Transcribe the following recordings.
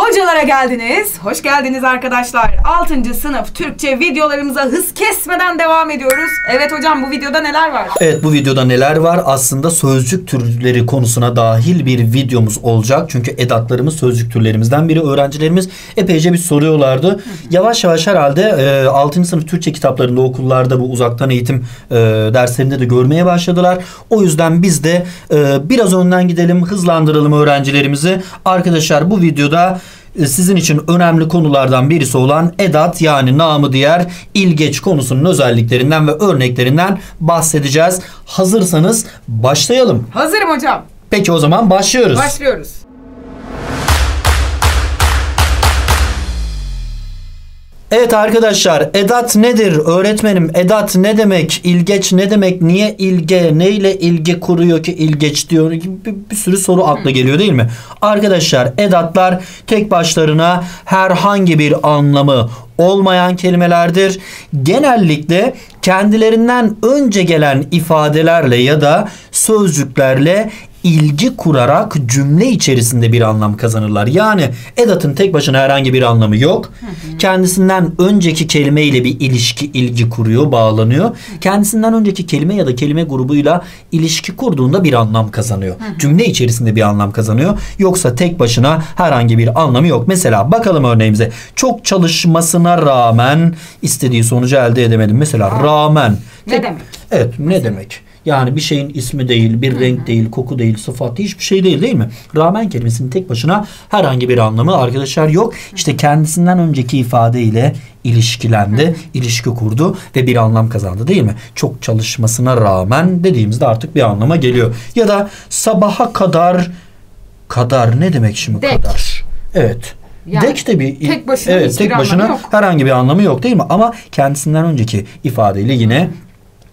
Hocalara geldiniz. Hoş geldiniz arkadaşlar. 6. sınıf Türkçe videolarımıza hız kesmeden devam ediyoruz. Evet hocam bu videoda neler var? Evet bu videoda neler var? Aslında sözcük türleri konusuna dahil bir videomuz olacak. Çünkü edatlarımız sözcük türlerimizden biri. Öğrencilerimiz epeyce bir soruyorlardı. Yavaş yavaş herhalde e, 6. sınıf Türkçe kitaplarında okullarda bu uzaktan eğitim e, derslerinde de görmeye başladılar. O yüzden biz de e, biraz önden gidelim, hızlandıralım öğrencilerimizi. Arkadaşlar bu videoda sizin için önemli konulardan birisi olan edat yani namı diğer ilgeç konusunun özelliklerinden ve örneklerinden bahsedeceğiz. Hazırsanız başlayalım. Hazırım hocam. Peki o zaman başlıyoruz. Başlıyoruz. Evet arkadaşlar edat nedir öğretmenim edat ne demek ilgeç ne demek niye ilge neyle ilgi kuruyor ki ilgeç diyor bir, bir sürü soru akla geliyor değil mi? Arkadaşlar edatlar tek başlarına herhangi bir anlamı olmayan kelimelerdir. Genellikle kendilerinden önce gelen ifadelerle ya da sözcüklerle ilgi kurarak cümle içerisinde bir anlam kazanırlar. Yani edatın tek başına herhangi bir anlamı yok. Kendisinden önceki kelime ile bir ilişki ilgi kuruyor, bağlanıyor. Kendisinden önceki kelime ya da kelime grubuyla ilişki kurduğunda bir anlam kazanıyor. Cümle içerisinde bir anlam kazanıyor. Yoksa tek başına herhangi bir anlamı yok. Mesela bakalım örneğimize. Çok çalışmasına rağmen istediği sonucu elde edemedim. Mesela rağmen. Ne Tek- demek? Evet ne demek? Yani bir şeyin ismi değil, bir renk değil, koku değil, sıfat değil, hiçbir şey değil değil mi? Rağmen kelimesinin tek başına herhangi bir anlamı arkadaşlar yok. İşte kendisinden önceki ifadeyle ilişkilendi, ilişki kurdu ve bir anlam kazandı değil mi? Çok çalışmasına rağmen dediğimizde artık bir anlama geliyor. Ya da sabaha kadar kadar ne demek şimdi Dek. kadar? Evet. Yani Dek de bir tek başına evet, tek başına herhangi bir anlamı yok değil mi? Ama kendisinden önceki ifadeyle yine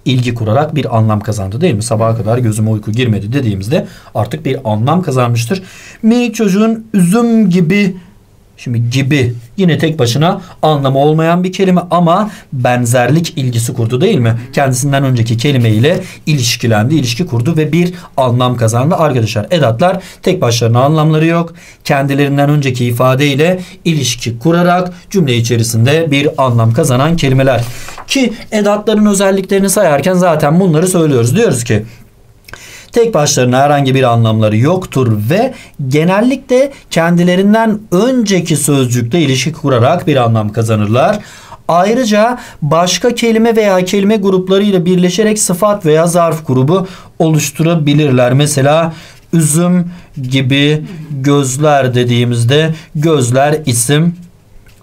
ilgi kurarak bir anlam kazandı değil mi? Sabaha kadar gözüme uyku girmedi dediğimizde artık bir anlam kazanmıştır. Minik çocuğun üzüm gibi Şimdi gibi yine tek başına anlamı olmayan bir kelime ama benzerlik ilgisi kurdu değil mi? Kendisinden önceki kelime ile ilişkilendi, ilişki kurdu ve bir anlam kazandı. Arkadaşlar edatlar tek başlarına anlamları yok. Kendilerinden önceki ifade ile ilişki kurarak cümle içerisinde bir anlam kazanan kelimeler. Ki edatların özelliklerini sayarken zaten bunları söylüyoruz. Diyoruz ki tek başlarına herhangi bir anlamları yoktur ve genellikle kendilerinden önceki sözcükle ilişki kurarak bir anlam kazanırlar. Ayrıca başka kelime veya kelime gruplarıyla birleşerek sıfat veya zarf grubu oluşturabilirler. Mesela üzüm gibi gözler dediğimizde gözler isim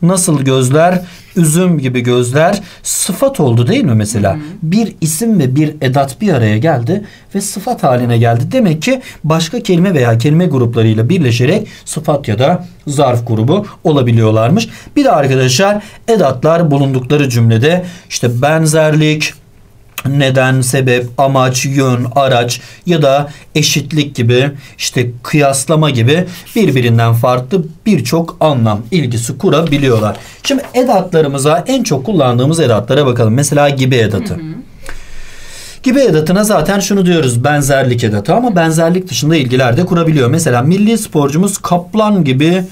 Nasıl gözler? Üzüm gibi gözler sıfat oldu değil mi mesela? Bir isim ve bir edat bir araya geldi ve sıfat haline geldi. Demek ki başka kelime veya kelime gruplarıyla birleşerek sıfat ya da zarf grubu olabiliyorlarmış. Bir de arkadaşlar edatlar bulundukları cümlede işte benzerlik, neden, sebep, amaç, yön, araç ya da eşitlik gibi işte kıyaslama gibi birbirinden farklı birçok anlam ilgisi kurabiliyorlar. Şimdi edatlarımıza en çok kullandığımız edatlara bakalım. Mesela gibi edatı. Gibi edatına zaten şunu diyoruz benzerlik edatı ama benzerlik dışında ilgiler de kurabiliyor. Mesela milli sporcumuz kaplan gibi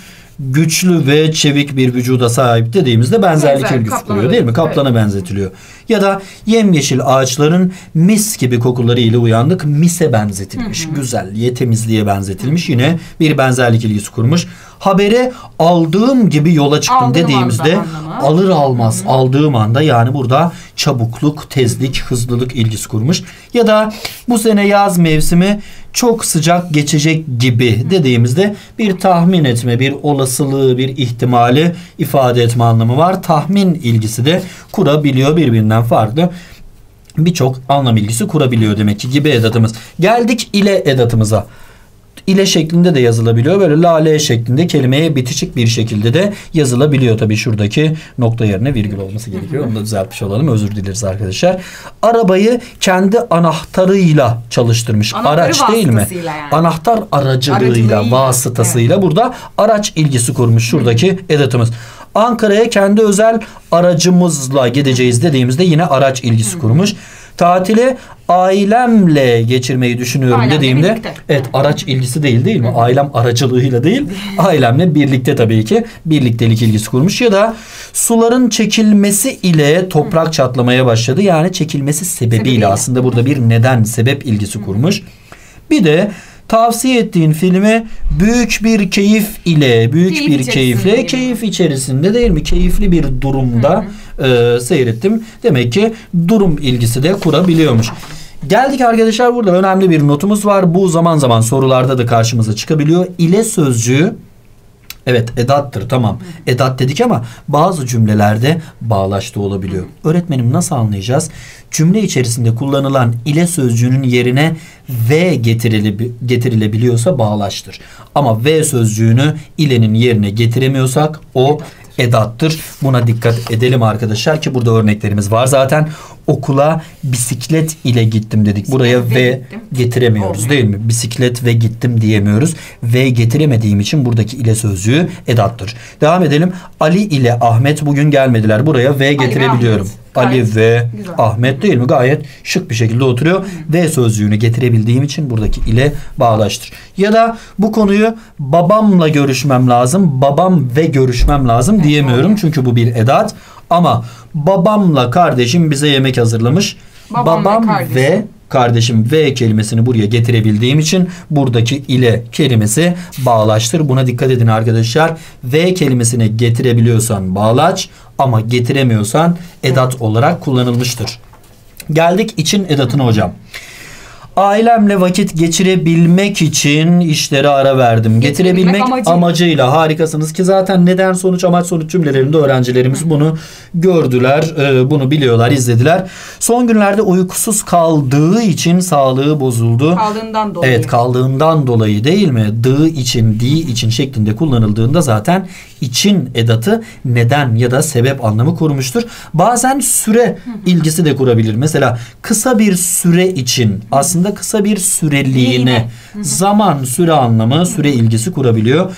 güçlü ve çevik bir vücuda sahip dediğimizde benzerlik Benzer, ilgisi kuruyor değil mi? Kaplana benzetiliyor. Ya da yemyeşil ağaçların mis gibi kokuları ile uyandık. Mise benzetilmiş. Güzelliğe, temizliğe benzetilmiş. Yine bir benzerlik ilgisi kurmuş. Haberi aldığım gibi yola çıktım Aldığım dediğimizde anda alır almaz aldığım anda yani burada çabukluk, tezlik, hızlılık ilgisi kurmuş. Ya da bu sene yaz mevsimi çok sıcak geçecek gibi dediğimizde bir tahmin etme, bir olasılığı, bir ihtimali ifade etme anlamı var. Tahmin ilgisi de kurabiliyor birbirinden farklı. Birçok anlam ilgisi kurabiliyor demek ki gibi edatımız. Geldik ile edatımıza ile şeklinde de yazılabiliyor. Böyle lale şeklinde kelimeye bitişik bir şekilde de yazılabiliyor. Tabii şuradaki nokta yerine virgül olması gerekiyor. Onu da düzeltmiş olalım. Özür dileriz arkadaşlar. Arabayı kendi anahtarıyla çalıştırmış. Anahtarı Araç değil mi? yani. Anahtar aracılığıyla, Aracılığıyla, vasıtasıyla burada araç ilgisi kurmuş şuradaki edatımız. Ankara'ya kendi özel aracımızla gideceğiz dediğimizde yine araç ilgisi kurmuş. Tatili ailemle geçirmeyi düşünüyorum Ailemle dediğimde birlikte. evet araç ilgisi değil değil mi? Ailem aracılığıyla değil, ailemle birlikte tabii ki birliktelik ilgisi kurmuş ya da suların çekilmesi ile toprak çatlamaya başladı. Yani çekilmesi sebebiyle, Sebebiyle. aslında burada bir neden sebep ilgisi kurmuş. Bir de tavsiye ettiğin filmi büyük bir keyif ile, büyük Keyif bir keyifle, keyif içerisinde değil mi? Keyifli bir durumda e, seyrettim. Demek ki durum ilgisi de kurabiliyormuş. Geldik arkadaşlar burada önemli bir notumuz var. Bu zaman zaman sorularda da karşımıza çıkabiliyor. İle sözcüğü Evet edattır tamam. Edat dedik ama bazı cümlelerde bağlaç da olabiliyor. Öğretmenim nasıl anlayacağız? Cümle içerisinde kullanılan ile sözcüğünün yerine ve getirile, getirilebiliyorsa bağlaçtır. Ama ve sözcüğünü ilenin yerine getiremiyorsak o edattır. Buna dikkat edelim arkadaşlar ki burada örneklerimiz var zaten. Okula bisiklet ile gittim dedik. Buraya ve ve gittim. getiremiyoruz Olmuyor. değil mi? Bisiklet ve gittim diyemiyoruz. Ve getiremediğim için buradaki ile sözcüğü edattır. Devam edelim. Ali ile Ahmet bugün gelmediler. Buraya ve getirebiliyorum. Ahmet. Ali ve. Ahmet değil mi? Gayet şık bir şekilde oturuyor. Ve sözcüğünü getirebildiğim için buradaki ile bağlaştır. Ya da bu konuyu babamla görüşmem lazım. Babam ve görüşmem lazım diyemiyorum. Çünkü bu bir edat. Ama babamla kardeşim bize yemek hazırlamış. Babam ve Babam kardeşim. ve kardeşim ve kelimesini buraya getirebildiğim için buradaki ile kelimesi bağlaçtır. Buna dikkat edin arkadaşlar. Ve kelimesini getirebiliyorsan bağlaç ama getiremiyorsan edat olarak kullanılmıştır. Geldik için edatına hocam. Ailemle vakit geçirebilmek için işlere ara verdim. Getirebilmek amacıyla. amacıyla harikasınız ki zaten neden sonuç amaç sonuç cümlelerinde öğrencilerimiz bunu gördüler, e, bunu biliyorlar, izlediler. Son günlerde uykusuz kaldığı için sağlığı bozuldu. Kaldığından dolayı. Evet kaldığından dolayı değil mi? Dığı için, di için şeklinde kullanıldığında zaten için edatı neden ya da sebep anlamı kurmuştur. Bazen süre ilgisi de kurabilir. Mesela kısa bir süre için aslında kısa bir süreliğine Liğine. zaman süre anlamı süre ilgisi kurabiliyor.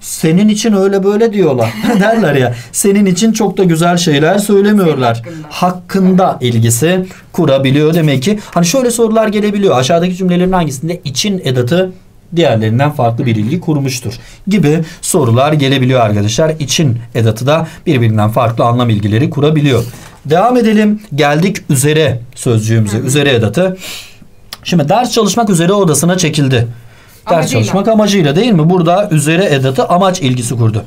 Senin için öyle böyle diyorlar. Derler ya. Senin için çok da güzel şeyler söylemiyorlar. Hakkında. Hakkında ilgisi kurabiliyor demek ki. Hani şöyle sorular gelebiliyor. Aşağıdaki cümlelerin hangisinde için edatı diğerlerinden farklı bir ilgi kurmuştur gibi sorular gelebiliyor arkadaşlar. İçin edatı da birbirinden farklı anlam ilgileri kurabiliyor. Devam edelim. Geldik üzere sözcüğümüze. Üzere edatı. Şimdi ders çalışmak üzere odasına çekildi. Ders Amacıyla. çalışmak amacıyla değil mi? Burada üzere edatı amaç ilgisi kurdu.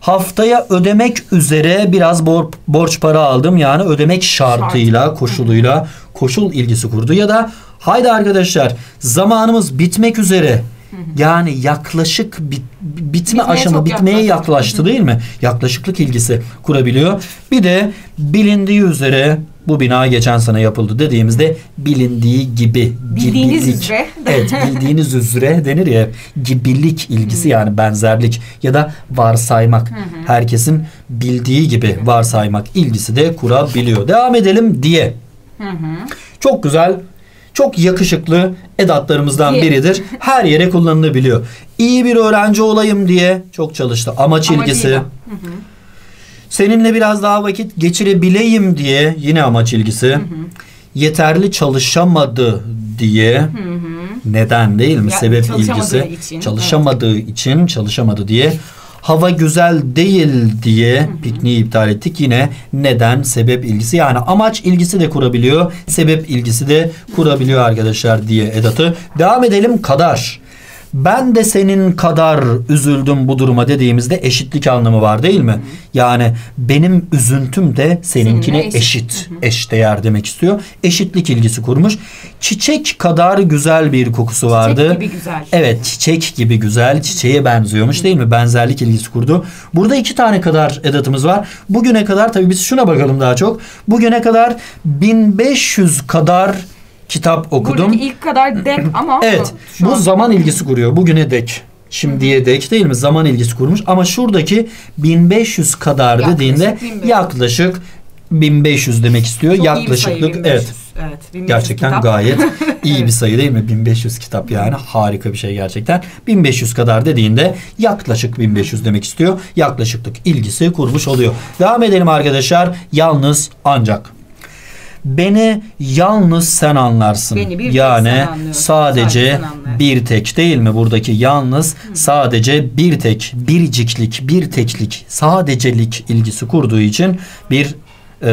Haftaya ödemek üzere biraz bor- borç para aldım. Yani ödemek şartıyla, koşuluyla koşul ilgisi kurdu. Ya da haydi arkadaşlar zamanımız bitmek üzere. Yani yaklaşık bit- bitme Bitmeye aşama bitmeye yaklaştı değil mi? Yaklaşıklık ilgisi kurabiliyor. Bir de bilindiği üzere bu bina geçen sene yapıldı dediğimizde bilindiği gibi Bildiğiniz gibilik. üzere. Evet bildiğiniz üzere denir ya gibilik ilgisi yani benzerlik ya da varsaymak. Herkesin bildiği gibi varsaymak ilgisi de kurabiliyor. Devam edelim diye. Çok güzel, çok yakışıklı edatlarımızdan biridir. Her yere kullanılabiliyor. İyi bir öğrenci olayım diye çok çalıştı. Amaç ilgisi. Amacıyla. Seninle biraz daha vakit geçirebileyim diye yine amaç ilgisi. Yeterli çalışamadı diye. Neden değil mi? Ya, Sebep çalışamadığı ilgisi. için, Çalışamadığı için, çalışamadı diye. Hava güzel değil diye pikniği iptal ettik. Yine neden, sebep ilgisi. Yani amaç ilgisi de kurabiliyor. Sebep ilgisi de kurabiliyor arkadaşlar diye edatı. Devam edelim kadar. Ben de senin kadar üzüldüm bu duruma dediğimizde eşitlik anlamı var değil mi? Yani benim üzüntüm de seninkine Seninle eşit. eşit, eşdeğer demek istiyor. Eşitlik ilgisi kurmuş. Çiçek kadar güzel bir kokusu vardı. gibi güzel. Evet çiçek gibi güzel çiçeğe benziyormuş değil mi? Benzerlik ilgisi kurdu. Burada iki tane kadar edatımız var. Bugüne kadar tabii biz şuna bakalım daha çok. Bugüne kadar 1500 kadar kitap okudum. Buradaki ilk kadar dek ama Evet. Bu an- zaman ilgisi kuruyor. Bugüne dek. Şimdiye dek değil mi? Zaman ilgisi kurmuş. Ama şuradaki 1500 kadar Yaklaşık dediğinde 1500. yaklaşık 1500 demek istiyor. çok iyi bir sayı, Yaklaşıklık 1500. evet. Evet. 1500 Gerçekten kitap. gayet iyi bir sayı değil mi? 1500 kitap yani harika bir şey gerçekten. 1500 kadar dediğinde yaklaşık 1500 demek istiyor. Yaklaşıklık ilgisi kurmuş oluyor. Devam edelim arkadaşlar. Yalnız ancak. Beni yalnız sen anlarsın. Beni bir yani sadece anlarsın. bir tek değil mi? Buradaki yalnız sadece bir tek, biriciklik, bir teklik, sadecelik ilgisi kurduğu için bir e,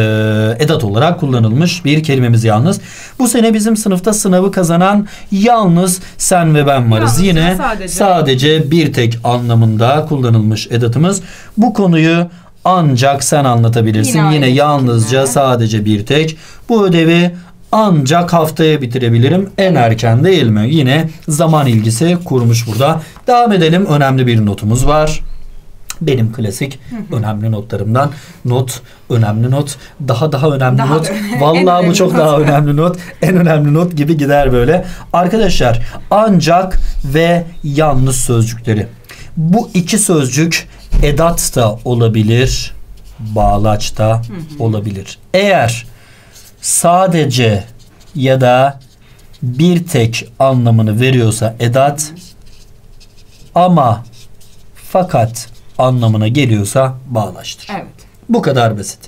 edat olarak kullanılmış bir kelimemiz yalnız. Bu sene bizim sınıfta sınavı kazanan yalnız sen ve ben varız. Yalnız Yine sadece. sadece bir tek anlamında kullanılmış edatımız. Bu konuyu ancak sen anlatabilirsin. Yine Yine, yalnızca şekilde. sadece bir tek. Bu ödevi ancak haftaya bitirebilirim. En erken değil mi? Yine zaman ilgisi kurmuş burada. Devam edelim. Önemli bir notumuz var. Benim klasik önemli notlarımdan not, önemli not, daha daha önemli Daha not. en Vallahi bu önemli çok not. daha önemli not. En önemli not gibi gider böyle. Arkadaşlar ancak ve yalnız sözcükleri. Bu iki sözcük edat da olabilir, bağlaç da olabilir. Eğer sadece ya da bir tek anlamını veriyorsa edat ama fakat anlamına geliyorsa bağlaçtır. Evet. Bu kadar basit.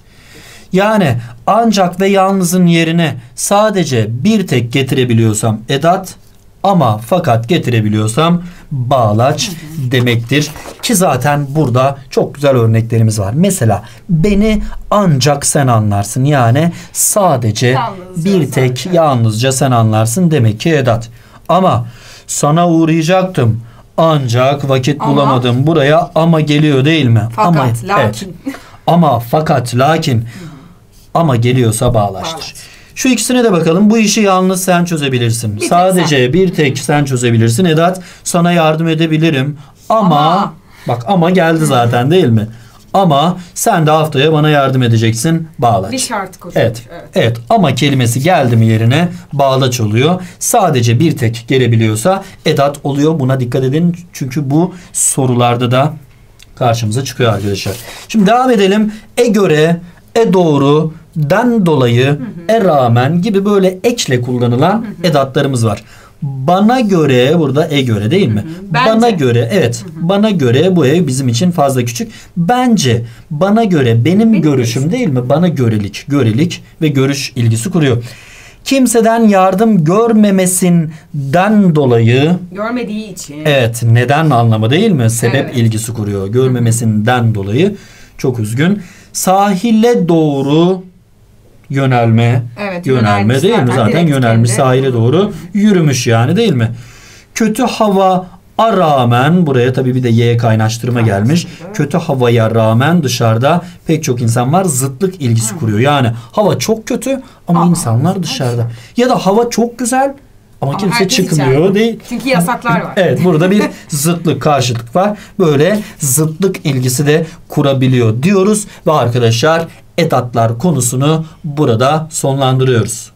Yani ancak ve yalnızın yerine sadece bir tek getirebiliyorsam edat ama fakat getirebiliyorsam bağlaç demektir. Ki zaten burada çok güzel örneklerimiz var. Mesela beni ancak sen anlarsın. Yani sadece Yalnızca, bir tek sadece. yalnızca sen anlarsın demek ki edat. Ama sana uğrayacaktım. Ancak vakit Ama- bulamadım buraya ama geliyor değil mi? Fakat, ama, lakin. evet. Ama fakat lakin ama geliyorsa bağlaştır. Bağlaç. Şu ikisine de bakalım. Bu işi yalnız sen çözebilirsin. tek Sadece bir tek sen çözebilirsin. Edat sana yardım edebilirim. Ama, Ama. bak ama geldi zaten değil mi? Ama sen de haftaya bana yardım edeceksin. Bağlaç. Bir şart koşulmuş. Evet, evet. Ama kelimesi geldi mi yerine bağlaç oluyor. Sadece bir tek gelebiliyorsa edat oluyor. Buna dikkat edin. Çünkü bu sorularda da karşımıza çıkıyor arkadaşlar. Şimdi devam edelim. E göre, e doğru, den dolayı, e rağmen gibi böyle ekle kullanılan edatlarımız var. Bana göre burada e göre değil mi? Bence. Bana göre evet. Bana göre bu ev bizim için fazla küçük. Bence bana göre benim, Benim görüşüm değil mi? Bana görelik, görelik ve görüş ilgisi kuruyor. Kimseden yardım görmemesinden dolayı Görmediği için. Evet neden anlamı değil mi? Sebep Evet. ilgisi kuruyor. Görmemesinden dolayı çok üzgün. Sahile doğru yönelme. Evet, Yönelme değil mi? zaten, yönelmiş sahile doğru yürümüş yani değil mi? Kötü hava a rağmen buraya tabii bir de y kaynaştırma gelmiş. Kaynaştırma. Kötü havaya rağmen dışarıda pek çok insan var zıtlık ilgisi kuruyor. Yani hava çok kötü ama Aa, insanlar dışarıda. Ya da hava çok güzel ama, Ama kimse çıkmıyor içeride. değil. Çünkü yasaklar var. Evet burada bir zıtlık karşıtlık var. Böyle zıtlık ilgisi de kurabiliyor diyoruz ve arkadaşlar edatlar konusunu burada sonlandırıyoruz.